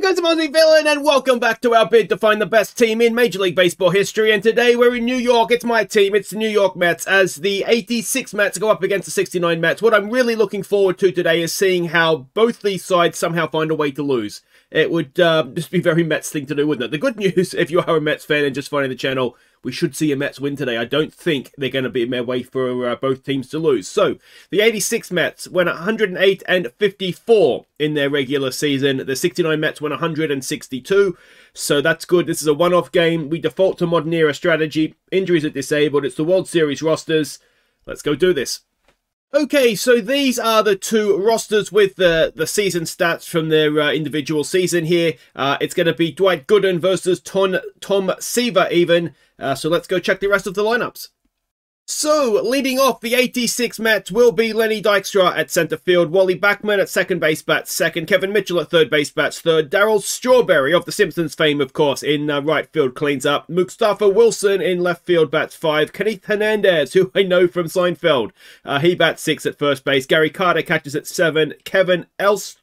guys, I'm Aussie Villain, and welcome back to our bid to find the best team in Major League Baseball history. And today we're in New York. It's my team. It's the New York Mets as the 86 Mets go up against the 69 Mets. What I'm really looking forward to today is seeing how both these sides somehow find a way to lose. It would uh, just be very Mets thing to do, wouldn't it? The good news, if you are a Mets fan and just finding the channel, we should see a Mets win today. I don't think they're going to be in their way for uh, both teams to lose. So the 86 Mets went 108 and 54 in their regular season. The 69 Mets went 162. So that's good. This is a one-off game. We default to modern era strategy. Injuries are disabled. It's the World Series rosters. Let's go do this. Okay, so these are the two rosters with the, the season stats from their uh, individual season here. Uh, it's going to be Dwight Gooden versus Tom, Tom Seaver even. Uh, so let's go check the rest of the lineups. So, leading off the 86 Mets will be Lenny Dykstra at centre field, Wally Backman at second base bats second, Kevin Mitchell at third base bats third, Darryl Strawberry of The Simpsons fame, of course, in uh, right field cleans up, Mustafa Wilson in left field bats five, Kenneth Hernandez, who I know from Seinfeld, uh, he bats six at first base, Gary Carter catches at seven, Kevin Elst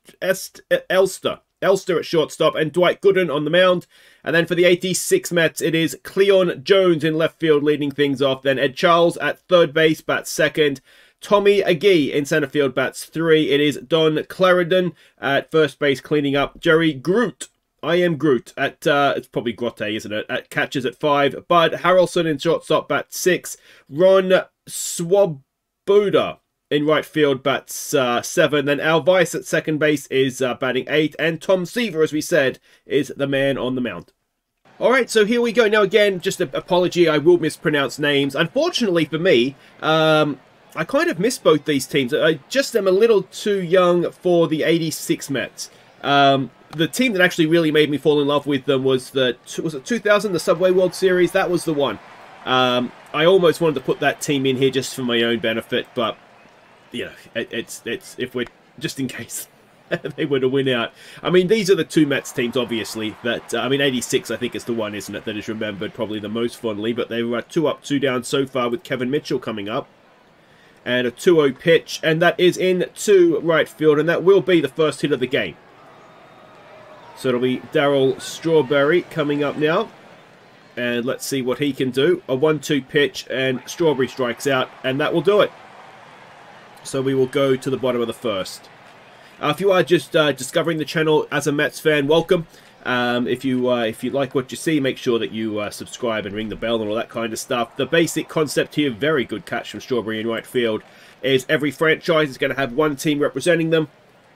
Elster Elster at shortstop, and Dwight Gooden on the mound. And then for the 86 Mets, it is Cleon Jones in left field leading things off. Then Ed Charles at third base, bats second. Tommy Agee in center field, bats three. It is Don Clarendon at first base cleaning up. Jerry Groot I am Groot at uh, it's probably Grotte, isn't it? At catches at five. Bud Harrelson in shortstop bat six. Ron Swoboda in right field bats uh, seven. Then Al Vice at second base is uh, batting eight. And Tom Seaver, as we said, is the man on the mound. All right, so here we go. Now, again, just an apology, I will mispronounce names. Unfortunately for me, um, I kind of miss both these teams. I just am a little too young for the 86 Mets. Um, the team that actually really made me fall in love with them was the was it 2000 the Subway World Series. That was the one. Um, I almost wanted to put that team in here just for my own benefit, but you know, it, it's it's if we're just in case they were to win out. I mean, these are the two Mets teams, obviously. That uh, I mean, '86, I think, is the one, isn't it, that is remembered probably the most fondly. But they were two up, two down so far, with Kevin Mitchell coming up, and a 2-0 pitch, and that is in to right field, and that will be the first hit of the game. So it'll be Darryl Strawberry coming up now. And let's see what he can do. A 1-2 pitch, and Strawberry strikes out, and that will do it. So we will go to the bottom of the first. Uh, if you are just uh, discovering the channel as a Mets fan, welcome. Um, if you uh, if you like what you see, make sure that you uh, subscribe and ring the bell and all that kind of stuff. The basic concept here, very good catch from Strawberry in right field, is every franchise is going to have one team representing them,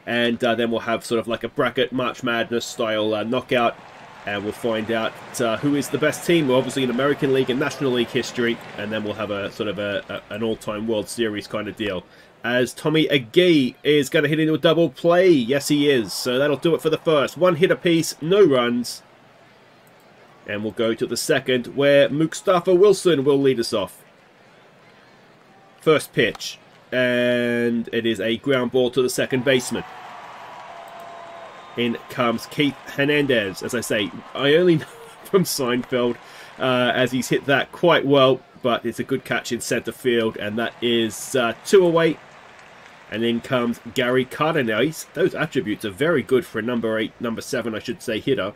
and uh, then we'll have sort of like a bracket March Madness style uh, knockout, and we'll find out who is the best team. obviously in American League and National League history, and then we'll have a sort of a, a an all-time World Series kind of deal as Tommy Agee is going to hit into a double play. Yes, he is. So that'll do it for the first. One hit apiece, no runs. And we'll go to the second, where Mustafa Wilson will lead us off. First pitch. And it is a ground ball to the second baseman. In comes Keith Hernandez. As I say, I only know from Seinfeld, uh, as he's hit that quite well. But it's a good catch in centre field, and that is uh, two away and then comes Gary Carter. Now, those attributes are very good for a number 8, number 7, I should say, hitter.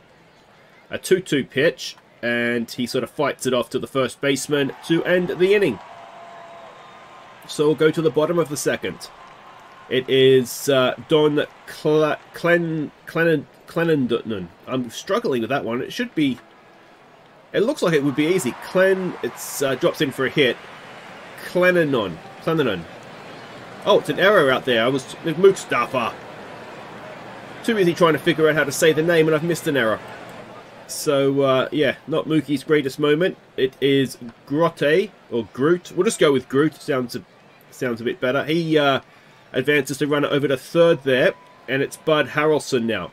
A 2-2 pitch, and he sort of fights it off to the first baseman to end the inning. So we'll go to the bottom of the second. It is uh, Don Cl Clen Clen I'm struggling with that one. It should be... It looks like it would be easy. Clen... It uh, drops in for a hit. Clenanon. Clenanon. Oh, it's an error out there. I was with Mustafa. Too busy trying to figure out how to say the name and I've missed an error. So, uh, yeah, not Mookie's greatest moment. It is Grotte, or Groot. We'll just go with Groot. Sounds a, sounds a bit better. He uh, advances to run it over to third there. And it's Bud Harrelson now.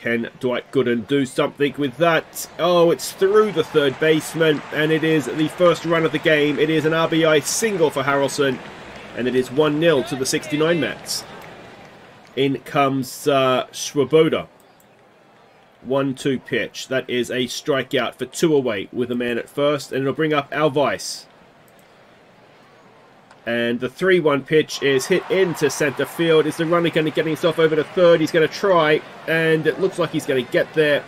Can Dwight Gooden do something with that? Oh, it's through the third baseman. And it is the first run of the game. It is an RBI single for Harrelson and it is 1-0 to the 69 Mets. In comes uh, Swoboda. 1-2 pitch. That is a strikeout for two away with a man at first, and it'll bring up Alvice. And the 3-1 pitch is hit into centre field. Is the runner going to get himself over to third? He's going to try, and it looks like he's going to get there.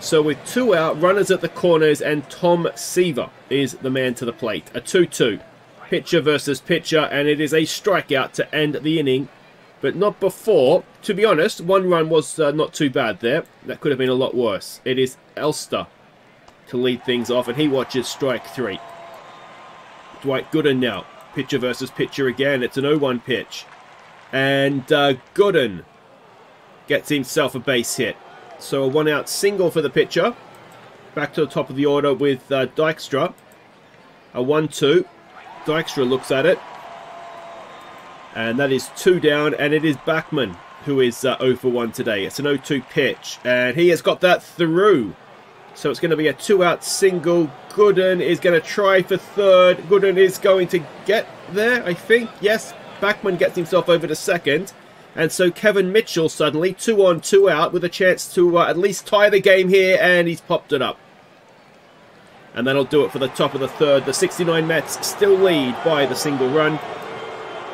So with two out, runners at the corners, and Tom Seaver is the man to the plate. A 2-2. Pitcher versus pitcher, and it is a strikeout to end the inning. But not before. To be honest, one run was uh, not too bad there. That could have been a lot worse. It is Elster to lead things off, and he watches strike three. Dwight Gooden now. Pitcher versus pitcher again. It's an 0-1 pitch. And uh, Gooden gets himself a base hit. So a one-out single for the pitcher. Back to the top of the order with uh, Dykstra. A 1-2. Dykstra looks at it. And that is two down, and it is Backman who is uh, 0 for 1 today. It's an 0-2 pitch, and he has got that through. So it's going to be a two-out single. Gooden is going to try for third. Gooden is going to get there, I think. Yes, Backman gets himself over to second. And so Kevin Mitchell suddenly, two on, two out, with a chance to uh, at least tie the game here, and he's popped it up. And that'll do it for the top of the third. The 69 Mets still lead by the single run.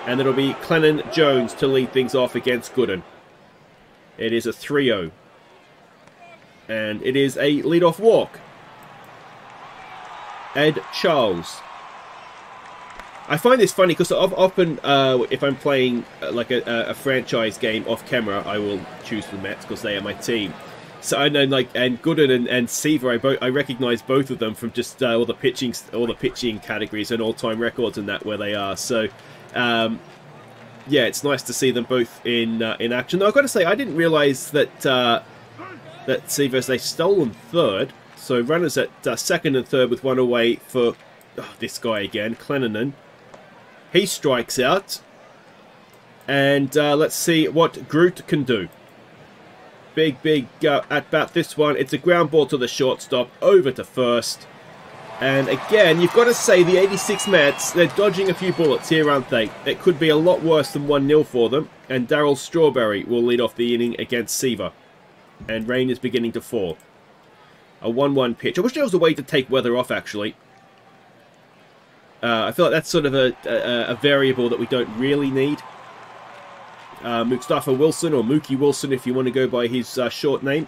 And it'll be Clennon Jones to lead things off against Gooden. It is a 3-0. And it is a lead-off walk. Ed Charles. I find this funny because often uh, if I'm playing uh, like a, a, franchise game off camera, I will choose the Mets because they are my team. So I know like and Gooden and, and Seaver, I both I recognise both of them from just uh, all the pitching all the pitching categories and all time records and that where they are. So um, yeah, it's nice to see them both in uh, in action. Though I've got to say, I didn't realise that uh, that Seaver's they stolen third. So runners at uh, second and third with one away for oh, this guy again, Clennon. He strikes out. And uh, let's see what Groot can do. Big, big uh, at bat this one. It's a ground ball to the shortstop, over to first. And again, you've got to say the 86 Mets, they're dodging a few bullets here, aren't they? It could be a lot worse than 1-0 for them. And Darryl Strawberry will lead off the inning against Seaver. And rain is beginning to fall. A 1-1 pitch. I wish there was a way to take weather off, actually. Uh, I feel like that's sort of a, a, a variable that we don't really need. Uh, Mustafa Wilson, or Mookie Wilson if you want to go by his uh, short name.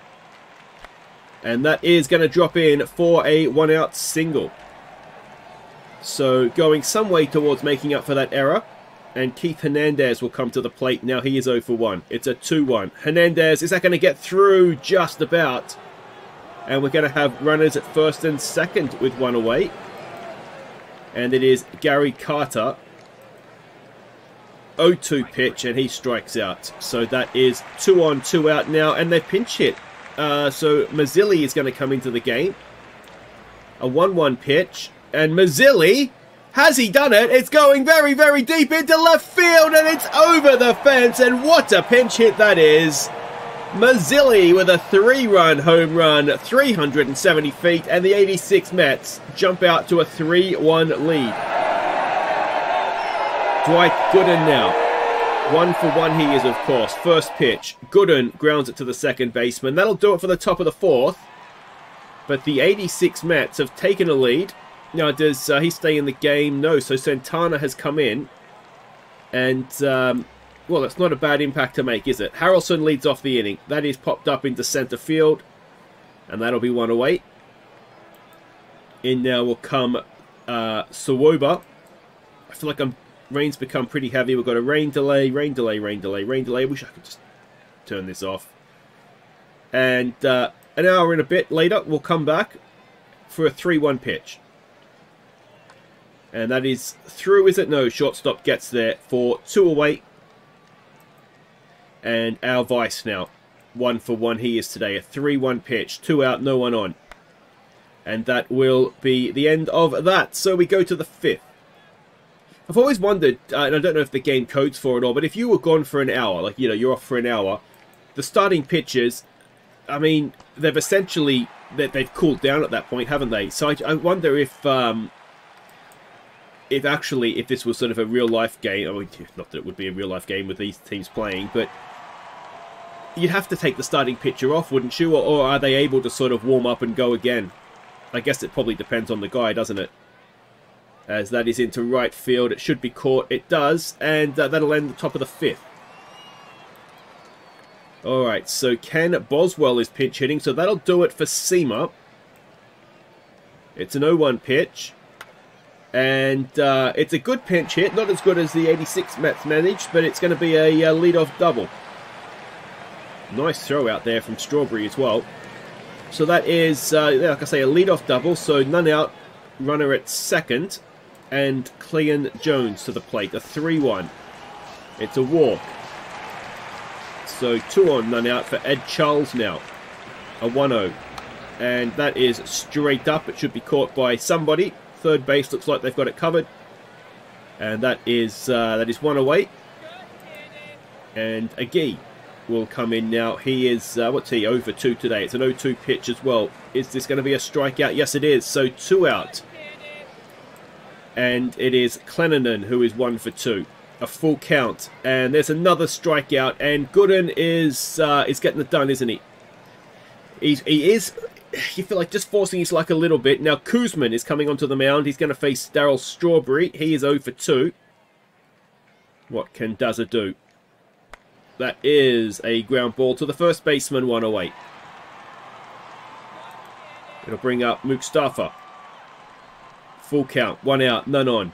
And that is going to drop in for a one-out single. So going some way towards making up for that error. And Keith Hernandez will come to the plate. Now he is 0 for 1. It's a 2-1. Hernandez, is that going to get through just about? And we're going to have runners at first and second with one away. And it is Gary Carter. 0-2 pitch and he strikes out. So that is 2 on, 2 out now. And they pinch hit uh, so Mazzilli is going to come into the game. A 1-1 pitch. And Mazzilli, has he done it? It's going very, very deep into left field and it's over the fence. And what a pinch hit that is. Mazzilli with a three-run home run, 370 feet, and the 86 Mets jump out to a 3-1 lead. Dwight Gooden now one for one he is, of course. First pitch. Gooden grounds it to the second baseman. That'll do it for the top of the fourth. But the 86 Mets have taken a lead. Now, does uh, he stay in the game? No. So Santana has come in. And, um, well, that's not a bad impact to make, is it? Harrelson leads off the inning. That is popped up into centre field. And that'll be one away. In now will come uh, Sawoba. I feel like I'm rain's become pretty heavy. We've got a rain delay, rain delay, rain delay, rain delay. I wish I could just turn this off. And uh, an hour and a bit later, we'll come back for a 3-1 pitch. And that is through, is it? No, shortstop gets there for two away. And our Vice now. One for one he is today. A 3-1 pitch. Two out, no one on. And that will be the end of that. So we go to the fifth. I've always wondered, uh, and I don't know if the game codes for it all, but if you were gone for an hour, like, you know, you're off for an hour, the starting pitchers, I mean, they've essentially, they've cooled down at that point, haven't they? So I, I wonder if, um, if actually, if this was sort of a real-life game, I mean, not that it would be a real-life game with these teams playing, but you'd have to take the starting pitcher off, wouldn't you? Or, or are they able to sort of warm up and go again? I guess it probably depends on the guy, doesn't it? As that is into right field. It should be caught. It does. And uh, that'll end the top of the fifth. Alright, so Ken Boswell is pinch hitting. So that'll do it for SEMA. It's an 0-1 pitch. And uh, it's a good pinch hit. Not as good as the 86 Mets managed, but it's going to be a uh, lead-off double. Nice throw out there from Strawberry as well. So that is, uh, like I say, a lead-off double. So none out, runner at second. And Cleon Jones to the plate, a 3-1. It's a walk. So two on, none out for Ed Charles now. A 1-0. And that is straight up. It should be caught by somebody. Third base looks like they've got it covered. And that is uh, that is one away. And Agee will come in now. He is, uh, what's he, over 2 today. It's an 0-2 pitch as well. Is this going to be a strikeout? Yes, it is. So two out. And it is Clennanan who is one for two. A full count. And there's another strikeout. And Gooden is uh, is getting it done, isn't he? He's, he is, you feel like just forcing his luck a little bit. Now Koosman is coming onto the mound. He's going to face Darryl Strawberry. He is 0 for 2. What can Daza do? That is a ground ball to the first baseman, 108. It'll bring up Mustafa. Full count, one out, none on.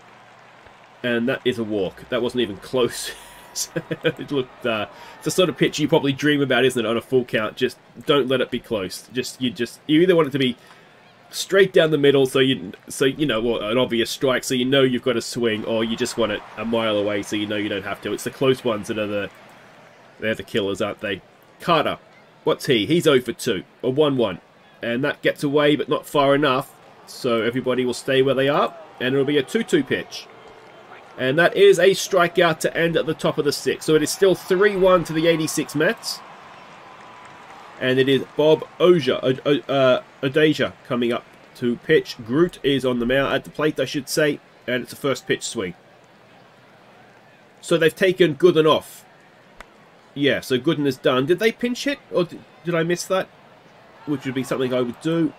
And that is a walk. That wasn't even close. it looked, uh, it's the sort of pitch you probably dream about, isn't it, on a full count? Just don't let it be close. Just You just, you either want it to be straight down the middle so you so you know well, an obvious strike so you know you've got a swing or you just want it a mile away so you know you don't have to it's the close ones that are the they're the killers, aren't they? Carter, what's he? He's over 2, a 1-1. And that gets away, but not far enough. So everybody will stay where they are, and it'll be a 2-2 pitch. And that is a strikeout to end at the top of the sixth. So it is still 3-1 to the 86 Mets. And it is Bob Oja, uh, Odeja coming up to pitch. Groot is on the mound at the plate, I should say. And it's a first pitch swing. So they've taken Gooden off. Yeah, so Gooden is done. Did they pinch hit, or did, did, I miss that? Which would be something I would do.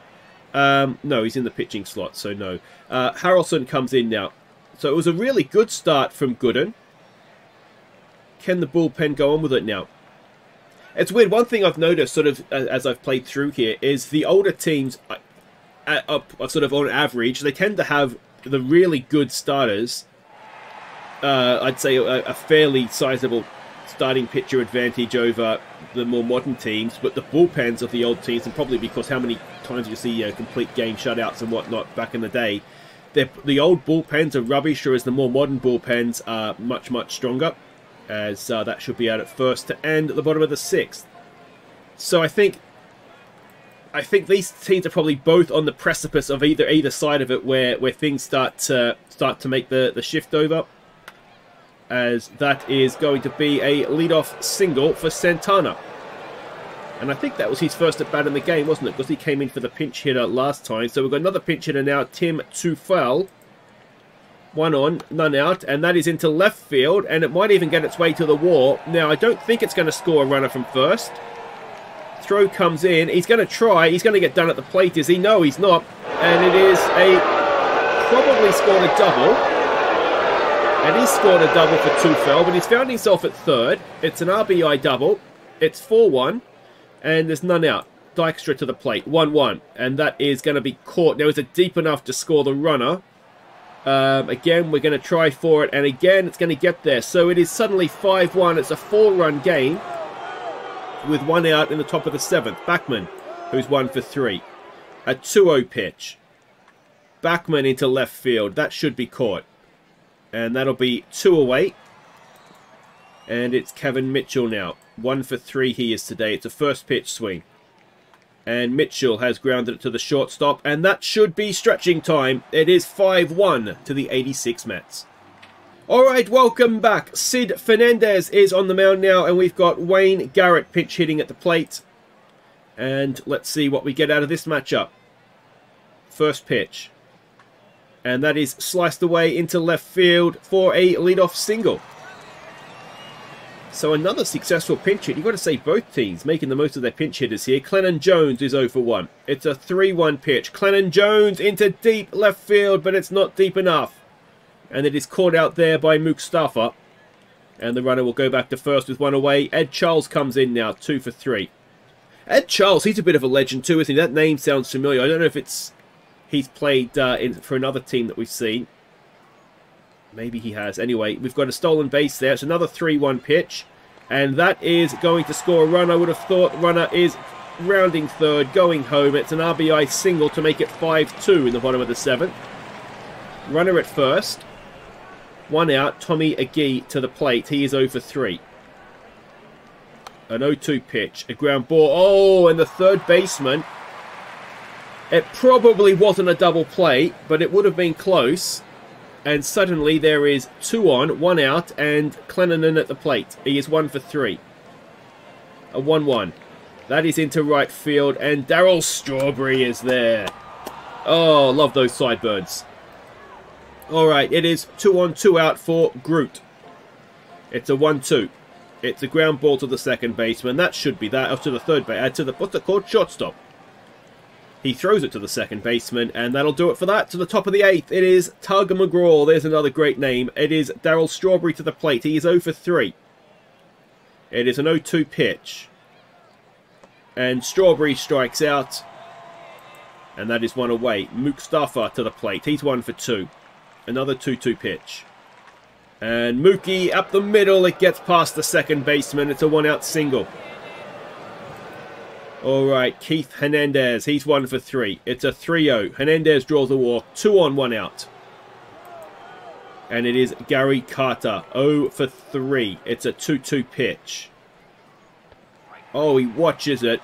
Um, no, he's in the pitching slot, so no. Uh, Harrelson comes in now. So it was a really good start from Gooden. Can the bullpen go on with it now? It's weird. One thing I've noticed, sort of, as I've played through here, is the older teams, uh, up sort of on average, they tend to have the really good starters. Uh, I'd say a, a fairly sizable starting pitcher advantage over the more modern teams, but the bullpens of the old teams, and probably because how many times you see complete game shutouts and whatnot back in the day, the old bullpens are rubbish, whereas the more modern bullpens are much, much stronger, as uh, that should be out at first to end at the bottom of the sixth. So I think I think these teams are probably both on the precipice of either either side of it, where where things start to start to make the the shift over as that is going to be a lead-off single for Santana. And I think that was his first at bat in the game, wasn't it? Because he came in for the pinch hitter last time. So we've got another pinch hitter now, Tim Teufel. One on, none out, and that is into left field, and it might even get its way to the wall. Now, I don't think it's going to score a runner from first. Throw comes in. He's going to try. He's going to get done at the plate. Is he? No, he's not. And it is a... Probably scored a double. And he scored a double for Teufel, but he's found himself at third. It's an RBI double. It's 4-1, and there's none out. Dykstra to the plate, 1-1, and that is going to be caught. Now, is it deep enough to score the runner? Um, again, we're going to try for it, and again, it's going to get there. So it is suddenly 5-1. It's a four-run game with one out in the top of the seventh. Backman, who's one for three. A 2-0 pitch. Backman into left field. That should be caught. And that'll be two away. And it's Kevin Mitchell now. One for three he is today. It's a first pitch swing. And Mitchell has grounded it to the shortstop. And that should be stretching time. It is 5-1 to the 86 Mets. Alright, welcome back. Sid Fernandez is on the mound now. And we've got Wayne Garrett pinch hitting at the plate. And let's see what we get out of this matchup. First pitch and that is sliced away into left field for a leadoff single. So another successful pinch hit. You've got to say both teams making the most of their pinch hitters here. Clennon Jones is 0 for 1. It's a 3-1 pitch. Clennon Jones into deep left field, but it's not deep enough. And it is caught out there by Mustafa. And the runner will go back to first with one away. Ed Charles comes in now, two for three. Ed Charles, he's a bit of a legend too, isn't he? That name sounds familiar. I don't know if it's he's played uh, in, for another team that we've seen. Maybe he has. Anyway, we've got a stolen base there. It's another 3-1 pitch. And that is going to score a run. I would have thought runner is rounding third, going home. It's an RBI single to make it 5-2 in the bottom of the seventh. Runner at first. One out. Tommy Agee to the plate. He is over 3. An 0-2 pitch. A ground ball. Oh, and the third baseman. It probably wasn't a double play, but it would have been close. And suddenly there is two on, one out, and Clennanan at the plate. He is one for three. A 1-1. That is into right field, and Darryl Strawberry is there. Oh, love those sideburns. Alright, it is two on, two out for Groot. It's a 1-2. It's a ground ball to the second baseman. That should be that. Or to the third base. Uh, to the, what's it called? Shortstop. He throws it to the second baseman, and that'll do it for that. To the top of the eighth, it is Tug McGraw. There's another great name. It is Darryl Strawberry to the plate. He is 0 for 3. It is an 0-2 pitch. And Strawberry strikes out. And that is one away. Mustafa to the plate. He's 1 for 2. Another 2-2 pitch. And Mookie up the middle. It gets past the second baseman. It's a one-out single. All right, Keith Hernandez. He's one for three. It's a 3-0. Hernandez draws a walk. Two on, one out. And it is Gary Carter. 0 for 3. It's a 2-2 pitch. Oh, he watches it.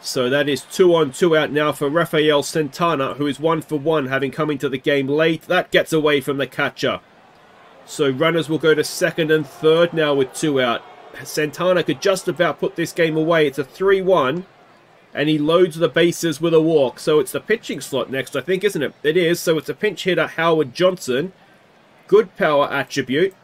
So that is two on, two out now for Rafael Santana, who is one for one, having come into the game late. That gets away from the catcher. So runners will go to second and third now with two out. Santana could just about put this game away. It's a 3-1. And he loads the bases with a walk. So it's the pitching slot next, I think, isn't it? It is. So it's a pinch hitter, Howard Johnson. Good power attribute.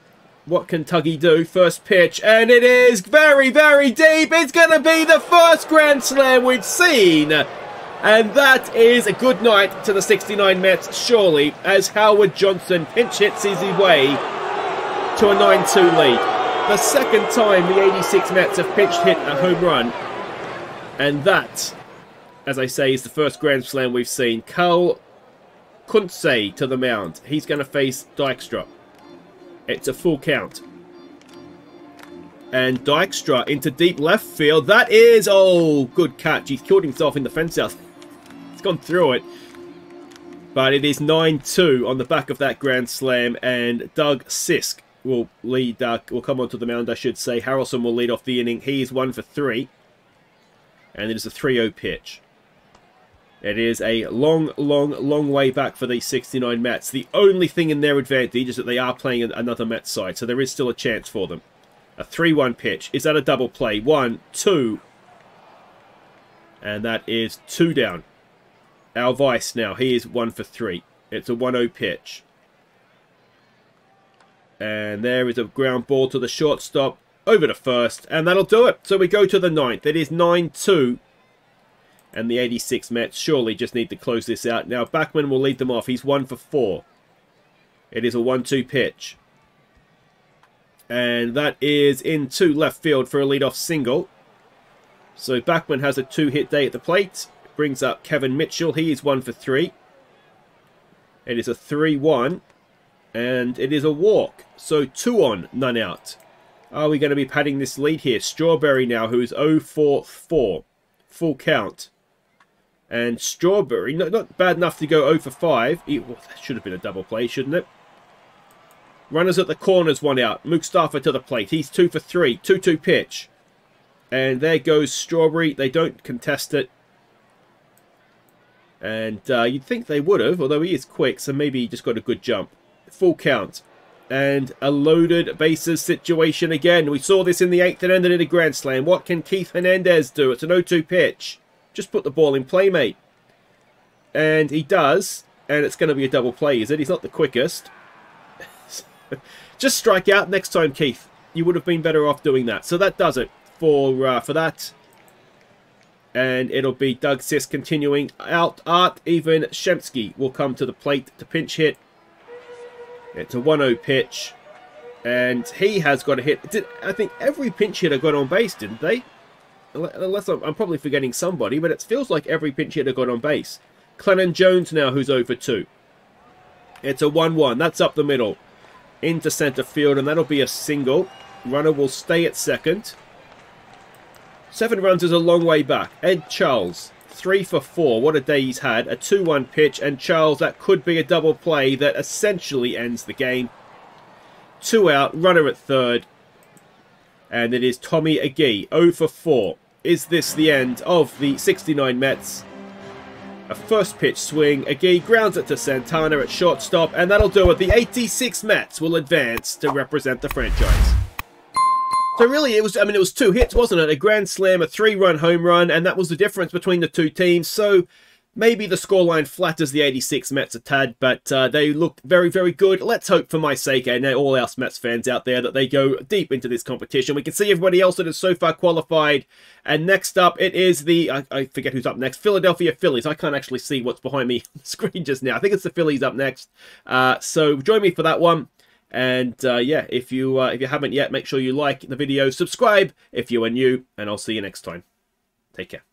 What can Tuggy do? First pitch. And it is very, very deep. It's going to be the first Grand Slam we've seen. And that is a good night to the 69 Mets, surely, as Howard Johnson pinch hits his way to a 9-2 lead the second time the 86 Mets have pitched hit a home run. And that, as I say, is the first Grand Slam we've seen. Carl Koonce to the mound. He's going to face Dykstra. It's a full count. And Dykstra into deep left field. That is, oh, good catch. He's killed himself in the fence house. He's gone through it. But it is 9-2 on the back of that Grand Slam. And Doug Sisk will lead, uh, will come onto the mound, I should say. Harrelson will lead off the inning. He is one for three. And it is a 3-0 pitch. It is a long, long, long way back for these 69 Mets. The only thing in their advantage is that they are playing another Mets side, so there is still a chance for them. A 3-1 pitch. Is that a double play? One, two. And that is two down. Alvice now. He is one for three. It's a 1-0 pitch. And there is a ground ball to the shortstop, over to first, and that'll do it. So we go to the ninth. It is 9-2. And the 86 Mets surely just need to close this out. Now, Backman will lead them off. He's 1 for 4. It is a 1-2 pitch. And that is into left field for a leadoff single. So Backman has a two-hit day at the plate. Brings up Kevin Mitchell. He is 1 for 3. It is a 3-1. And it is a walk. So two on, none out. Are we going to be padding this lead here? Strawberry now, who is 0 for 4. Full count. And Strawberry, not, not bad enough to go 0 for 5. It, well, that should have been a double play, shouldn't it? Runners at the corners, one out. Mustafa to the plate. He's 2 for 3. 2-2 pitch. And there goes Strawberry. They don't contest it. And uh, you'd think they would have, although he is quick, so maybe he just got a good jump full count. And a loaded bases situation again. We saw this in the eighth and ended in a grand slam. What can Keith Hernandez do? It's an 0-2 pitch. Just put the ball in play, mate. And he does. And it's going to be a double play, is it? He's not the quickest. Just strike out next time, Keith. You would have been better off doing that. So that does it for uh, for that. And it'll be Doug Sisk continuing out. Art, even Shamsky will come to the plate to pinch hit It's a 1-0 pitch. And he has got a hit. Did, I think every pinch hitter got on base, didn't they? Unless I'm, I'm probably forgetting somebody, but it feels like every pinch hitter got on base. Clennon Jones now, who's over 2. It's a 1-1. That's up the middle. Into centre field, and that'll be a single. Runner will stay at second. Seven runs is a long way back. Ed Charles, three for four. What a day he's had. A 2-1 pitch, and Charles, that could be a double play that essentially ends the game. Two out, runner at third. And it is Tommy Agee, 0 for 4. Is this the end of the 69 Mets? A first pitch swing. Agee grounds it to Santana at shortstop, and that'll do it. The 86 Mets will advance to represent the franchise. So really, it was, I mean, it was two hits, wasn't it? A grand slam, a three-run home run, and that was the difference between the two teams. So maybe the scoreline flatters the 86 Mets a tad, but uh, they looked very, very good. Let's hope for my sake and all our Mets fans out there that they go deep into this competition. We can see everybody else that has so far qualified. And next up, it is the, I, I forget who's up next, Philadelphia Phillies. I can't actually see what's behind me on the screen just now. I think it's the Phillies up next. Uh, so join me for that one. And uh, yeah, if you uh, if you haven't yet, make sure you like the video, subscribe if you are new, and I'll see you next time. Take care.